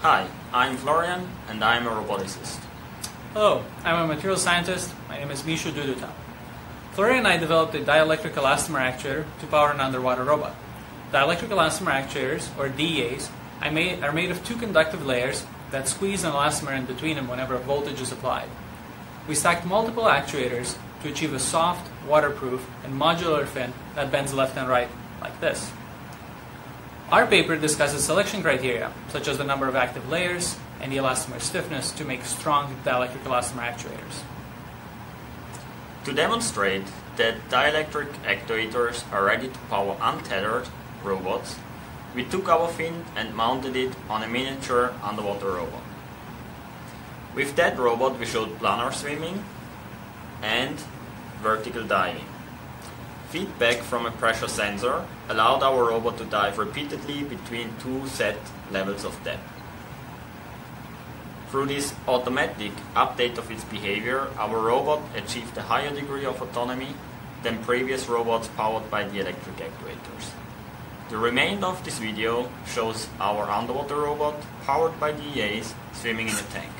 Hi, I'm Florian and I'm a roboticist. Hello, I'm a material scientist. My name is Mishu Duduta. Florian and I developed a dielectric elastomer actuator to power an underwater robot. Dielectric elastomer actuators, or DEAs, are made of two conductive layers that squeeze an elastomer in between them whenever a voltage is applied. We stacked multiple actuators to achieve a soft, waterproof, and modular fin that bends left and right, like this. Our paper discusses selection criteria, such as the number of active layers and the elastomer stiffness to make strong dielectric elastomer actuators. To demonstrate that dielectric actuators are ready to power untethered robots, we took our fin and mounted it on a miniature underwater robot. With that robot we showed planar swimming and vertical diving. Feedback from a pressure sensor allowed our robot to dive repeatedly between two set levels of depth. Through this automatic update of its behavior, our robot achieved a higher degree of autonomy than previous robots powered by dielectric actuators. The remainder of this video shows our underwater robot, powered by DEAs, swimming in a tank.